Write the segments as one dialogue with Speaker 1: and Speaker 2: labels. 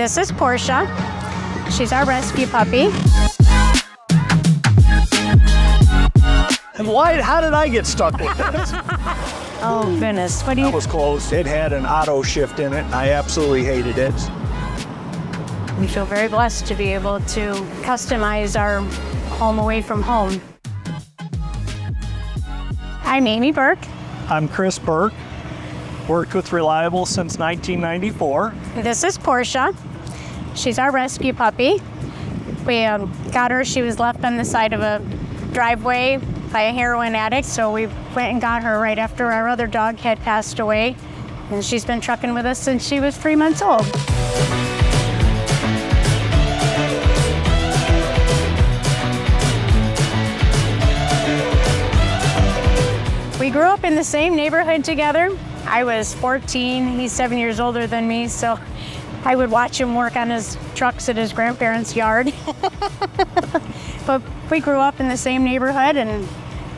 Speaker 1: This is Porsche. She's our rescue puppy.
Speaker 2: And why? How did I get stuck with this?
Speaker 1: Oh goodness, what do you...
Speaker 2: That
Speaker 1: you?
Speaker 2: was closed. It had an auto shift in it. I absolutely hated it.
Speaker 1: We feel very blessed to be able to customize our home away from home. I'm Amy Burke.
Speaker 2: I'm Chris Burke. Worked with Reliable since 1994.
Speaker 1: This is Porsche. She's our rescue puppy. We um, got her. She was left on the side of a driveway by a heroin addict, so we went and got her right after our other dog had passed away. And she's been trucking with us since she was three months old. We grew up in the same neighborhood together. I was 14, he's seven years older than me, so I would watch him work on his trucks at his grandparents' yard. but we grew up in the same neighborhood and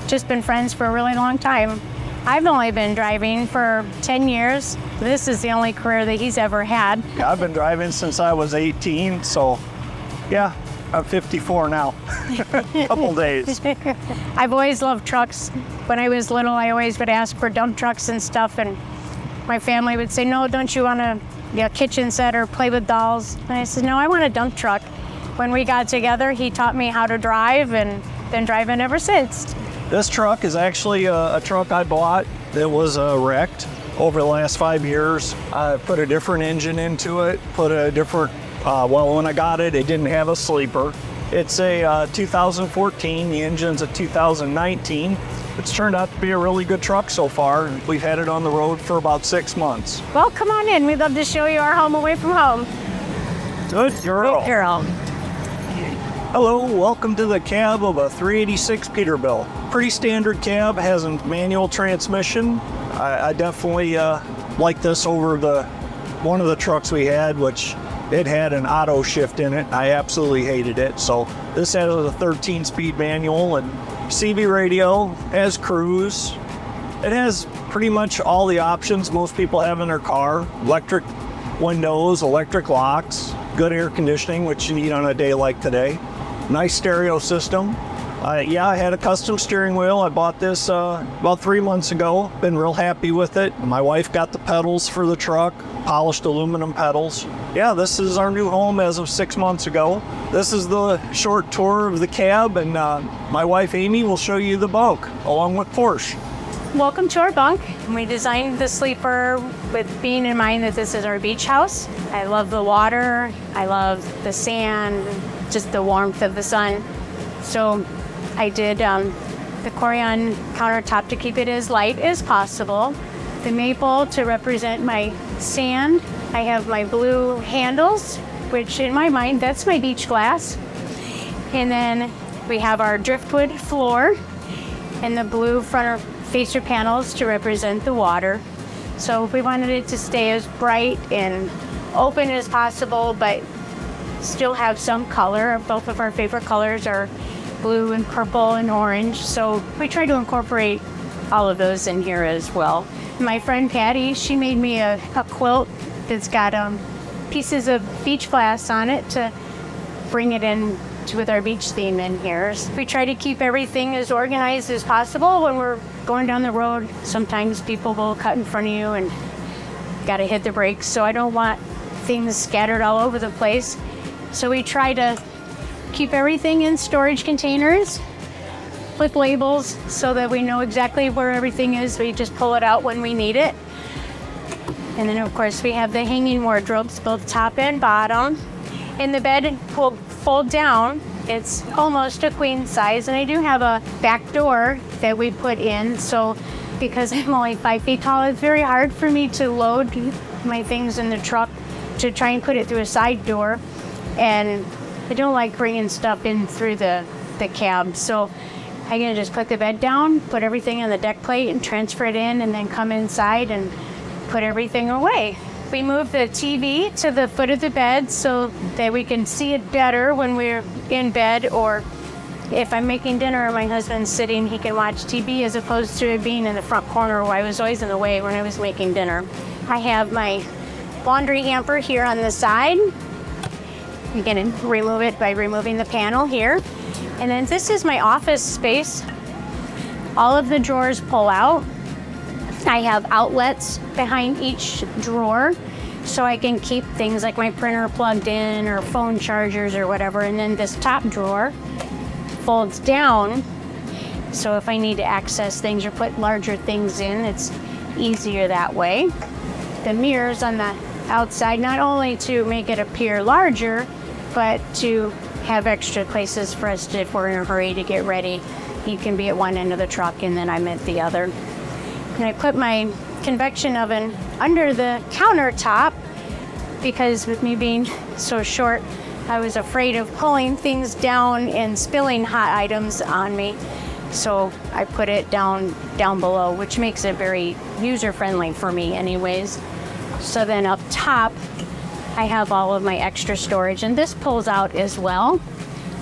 Speaker 1: just been friends for a really long time. I've only been driving for 10 years. This is the only career that he's ever had.
Speaker 2: I've been driving since I was 18, so yeah, I'm 54 now. a Couple days.
Speaker 1: I've always loved trucks. When I was little, I always would ask for dump trucks and stuff, and my family would say, "No, don't you want a you know, kitchen set or play with dolls?" And I said, "No, I want a dump truck." When we got together, he taught me how to drive, and been driving ever since.
Speaker 2: This truck is actually a, a truck I bought that was uh, wrecked over the last five years. I put a different engine into it, put a different, uh, well, when I got it, it didn't have a sleeper. It's a uh, 2014, the engine's a 2019. It's turned out to be a really good truck so far. We've had it on the road for about six months.
Speaker 1: Well, come on in. We'd love to show you our home away from home.
Speaker 2: Good girl.
Speaker 1: Girl.
Speaker 2: Hello, welcome to the cab of a 386 Peterbilt. Pretty standard cab, has a manual transmission. I, I definitely uh, like this over the one of the trucks we had, which it had an auto shift in it. I absolutely hated it. So this has a 13-speed manual and CB radio, has cruise. It has pretty much all the options most people have in their car. Electric windows, electric locks, good air conditioning, which you need on a day like today. Nice stereo system. Uh, yeah, I had a custom steering wheel. I bought this uh, about three months ago. Been real happy with it. My wife got the pedals for the truck, polished aluminum pedals. Yeah, this is our new home as of six months ago. This is the short tour of the cab, and uh, my wife Amy will show you the bunk along with Porsche.
Speaker 1: Welcome to our bunk. We designed the sleeper with being in mind that this is our beach house. I love the water, I love the sand, just the warmth of the sun. So I did um, the Corian countertop to keep it as light as possible. The maple to represent my sand. I have my blue handles, which in my mind, that's my beach glass. And then we have our driftwood floor and the blue front facer panels to represent the water. So we wanted it to stay as bright and open as possible, but still have some color. Both of our favorite colors are blue and purple and orange. So we try to incorporate all of those in here as well. My friend Patty, she made me a, a quilt that's got um, pieces of beach glass on it to bring it in to, with our beach theme in here. We try to keep everything as organized as possible when we're going down the road. Sometimes people will cut in front of you and got to hit the brakes. So I don't want things scattered all over the place. So we try to keep everything in storage containers with labels so that we know exactly where everything is. We just pull it out when we need it. And then of course we have the hanging wardrobes, both top and bottom. And the bed will fold down. It's almost a queen size, and I do have a back door that we put in. So, because I'm only five feet tall, it's very hard for me to load my things in the truck to try and put it through a side door. And I don't like bringing stuff in through the, the cab. So, I'm gonna just put the bed down, put everything on the deck plate, and transfer it in, and then come inside and put everything away. We moved the TV to the foot of the bed so that we can see it better when we're in bed or if I'm making dinner and my husband's sitting, he can watch TV as opposed to it being in the front corner where I was always in the way when I was making dinner. I have my laundry hamper here on the side You can remove it by removing the panel here. And then this is my office space. All of the drawers pull out. I have outlets behind each drawer so I can keep things like my printer plugged in or phone chargers or whatever. And then this top drawer folds down. So if I need to access things or put larger things in, it's easier that way. The mirrors on the outside, not only to make it appear larger, but to have extra places for us to, if we're in a hurry to get ready. You can be at one end of the truck and then I'm at the other. And I put my convection oven under the countertop because with me being so short, I was afraid of pulling things down and spilling hot items on me. So I put it down down below, which makes it very user friendly for me anyways. So then up top, I have all of my extra storage and this pulls out as well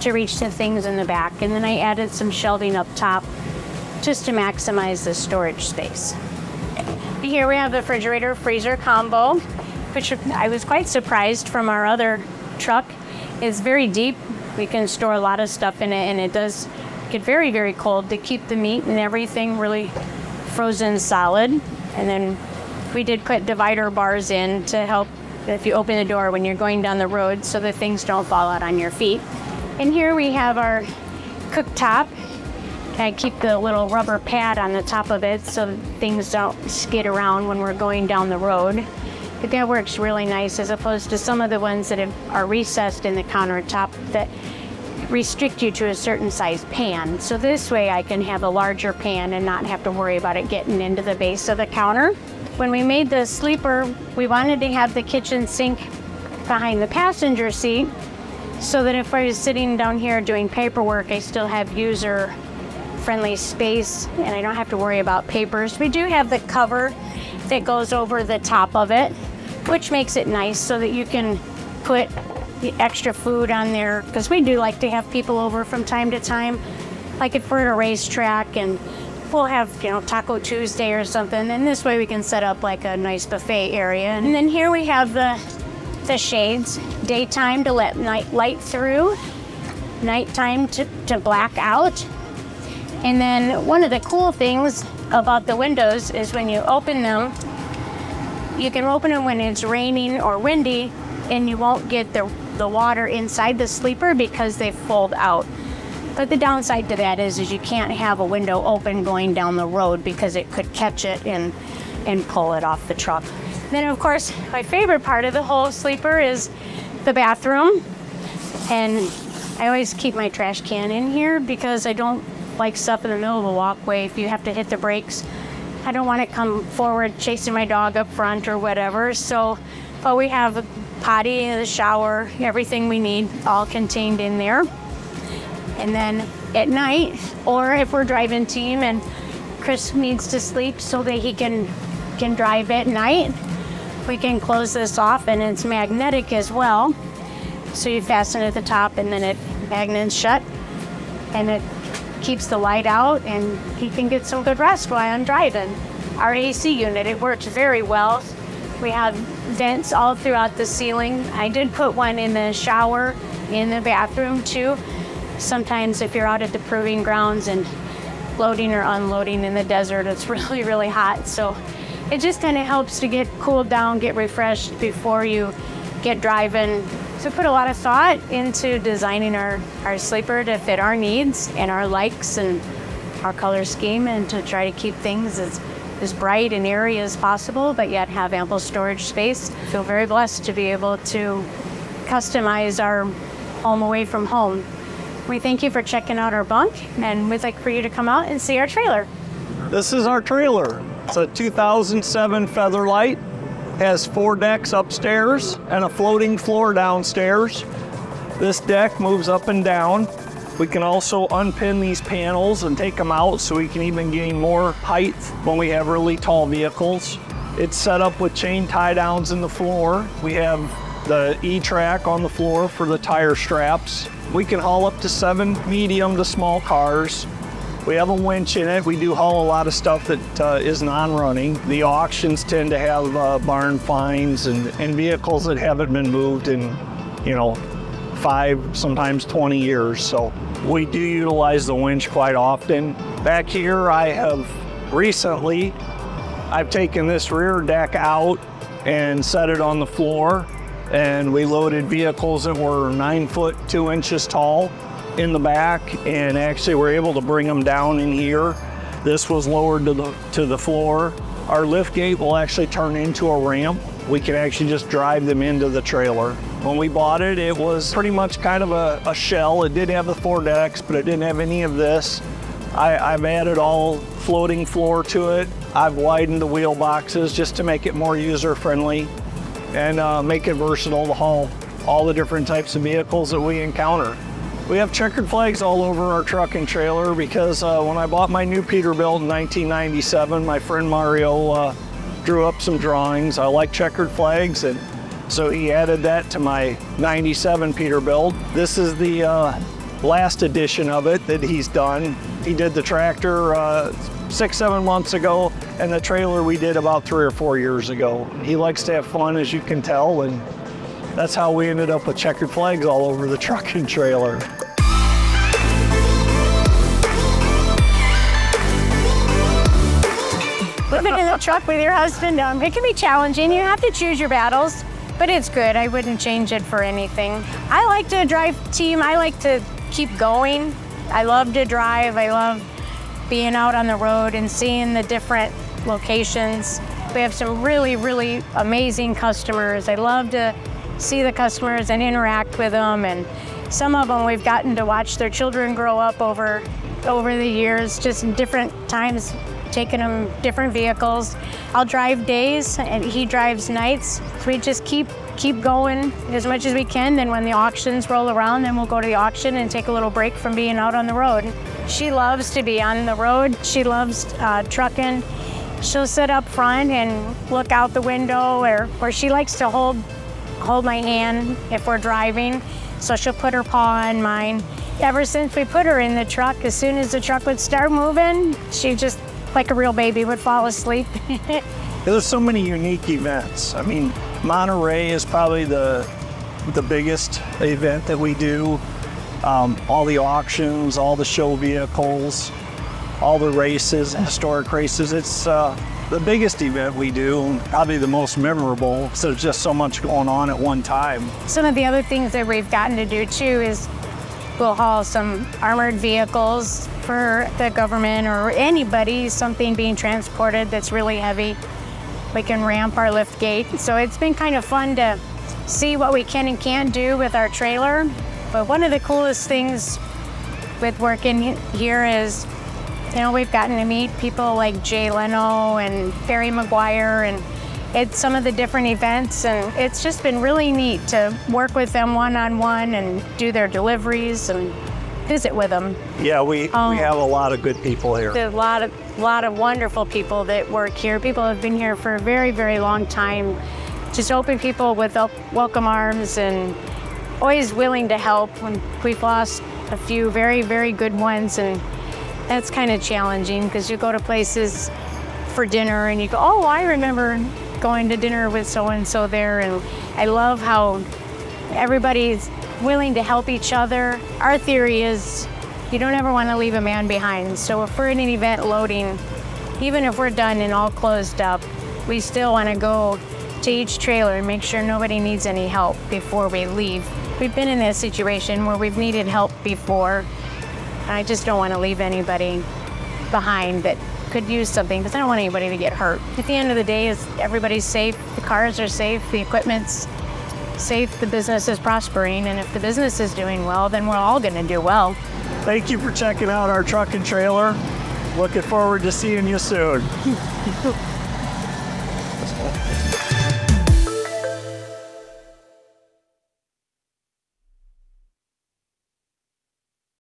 Speaker 1: to reach to things in the back. And then I added some shelving up top just to maximize the storage space. Here we have the refrigerator freezer combo, which I was quite surprised from our other truck. It's very deep. We can store a lot of stuff in it and it does get very, very cold to keep the meat and everything really frozen solid. And then we did put divider bars in to help if you open the door when you're going down the road so that things don't fall out on your feet. And here we have our cooktop. I keep the little rubber pad on the top of it so things don't skid around when we're going down the road. But that works really nice as opposed to some of the ones that have, are recessed in the countertop that restrict you to a certain size pan. So this way I can have a larger pan and not have to worry about it getting into the base of the counter. When we made the sleeper, we wanted to have the kitchen sink behind the passenger seat so that if I was sitting down here doing paperwork, I still have user friendly space and I don't have to worry about papers. We do have the cover that goes over the top of it, which makes it nice so that you can put the extra food on there because we do like to have people over from time to time. Like if we're at a racetrack and we'll have, you know, Taco Tuesday or something, and this way we can set up like a nice buffet area. And then here we have the the shades, daytime to let night light through, nighttime to, to black out. And then one of the cool things about the windows is when you open them, you can open them when it's raining or windy and you won't get the, the water inside the sleeper because they fold out. But the downside to that is, is you can't have a window open going down the road because it could catch it and, and pull it off the truck. Then of course, my favorite part of the whole sleeper is the bathroom. And I always keep my trash can in here because I don't like stuff in the middle of the walkway if you have to hit the brakes. I don't want to come forward chasing my dog up front or whatever. So, but we have a potty, the shower, everything we need all contained in there. And then at night, or if we're driving team and Chris needs to sleep so that he can can drive at night, we can close this off and it's magnetic as well. So you fasten at the top and then it magnets shut and it keeps the light out and he can get some good rest while I'm driving. Our AC unit, it works very well. We have vents all throughout the ceiling. I did put one in the shower in the bathroom too. Sometimes if you're out at the proving grounds and loading or unloading in the desert, it's really, really hot. So it just kind of helps to get cooled down, get refreshed before you get driving. So put a lot of thought into designing our, our sleeper to fit our needs and our likes and our color scheme and to try to keep things as, as bright and airy as possible, but yet have ample storage space. I feel very blessed to be able to customize our home away from home. We thank you for checking out our bunk and we'd like for you to come out and see our trailer.
Speaker 2: This is our trailer. It's a 2007 Featherlight. Has four decks upstairs and a floating floor downstairs. This deck moves up and down. We can also unpin these panels and take them out so we can even gain more height when we have really tall vehicles. It's set up with chain tie downs in the floor. We have the E-track on the floor for the tire straps. We can haul up to seven medium to small cars. We have a winch in it. We do haul a lot of stuff that uh, is non-running. The auctions tend to have uh, barn finds and, and vehicles that haven't been moved in, you know, five, sometimes 20 years. So we do utilize the winch quite often. Back here, I have recently, I've taken this rear deck out and set it on the floor and we loaded vehicles that were nine foot, two inches tall in the back and actually were able to bring them down in here. This was lowered to the, to the floor. Our lift gate will actually turn into a ramp. We can actually just drive them into the trailer. When we bought it, it was pretty much kind of a, a shell. It did have the four decks, but it didn't have any of this. I, I've added all floating floor to it. I've widened the wheel boxes just to make it more user friendly and uh, make it versatile to haul all the different types of vehicles that we encounter. We have checkered flags all over our truck and trailer because uh, when I bought my new Peterbilt in 1997, my friend Mario uh, drew up some drawings. I like checkered flags and so he added that to my 97 Peterbilt. This is the uh, last edition of it that he's done. He did the tractor uh, six, seven months ago, and the trailer we did about three or four years ago. He likes to have fun, as you can tell, and that's how we ended up with checkered flags all over the truck and trailer.
Speaker 1: Living in the truck with your husband, um, it can be challenging. You have to choose your battles, but it's good. I wouldn't change it for anything. I like to drive team. I like to keep going. I love to drive. I love being out on the road and seeing the different locations. We have some really, really amazing customers. I love to see the customers and interact with them. And some of them we've gotten to watch their children grow up over, over the years, just in different times, taking them different vehicles. I'll drive days and he drives nights. We just keep keep going as much as we can. Then when the auctions roll around, then we'll go to the auction and take a little break from being out on the road. She loves to be on the road. She loves uh, trucking. She'll sit up front and look out the window or, or she likes to hold, hold my hand if we're driving. So she'll put her paw on mine. Ever since we put her in the truck, as soon as the truck would start moving, she just, like a real baby, would fall asleep.
Speaker 2: There's so many unique events. I mean, Monterey is probably the the biggest event that we do. Um, all the auctions, all the show vehicles, all the races, historic races. It's uh, the biggest event we do, and probably the most memorable. So there's just so much going on at one time.
Speaker 1: Some of the other things that we've gotten to do too is we'll haul some armored vehicles for the government or anybody, something being transported that's really heavy. We can ramp our lift gate. So it's been kind of fun to see what we can and can't do with our trailer. But one of the coolest things with working here is, you know, we've gotten to meet people like Jay Leno and Barry Meguiar and it's some of the different events and it's just been really neat to work with them one-on-one and do their deliveries and visit with them.
Speaker 2: Yeah, we, um, we have a lot of good people here.
Speaker 1: There's a lot of, lot of wonderful people that work here. People have been here for a very, very long time. Just open people with welcome arms and always willing to help. When we've lost a few very, very good ones and that's kind of challenging because you go to places for dinner and you go, oh, I remember going to dinner with so-and-so there and I love how everybody's willing to help each other. Our theory is you don't ever want to leave a man behind. So if we're in an event loading, even if we're done and all closed up, we still want to go to each trailer and make sure nobody needs any help before we leave. We've been in this situation where we've needed help before. And I just don't want to leave anybody behind that could use something because I don't want anybody to get hurt. At the end of the day, is everybody's safe, the cars are safe, the equipment's safe, the business is prospering, and if the business is doing well, then we're all going to do well.
Speaker 2: Thank you for checking out our truck and trailer. Looking forward to seeing you soon.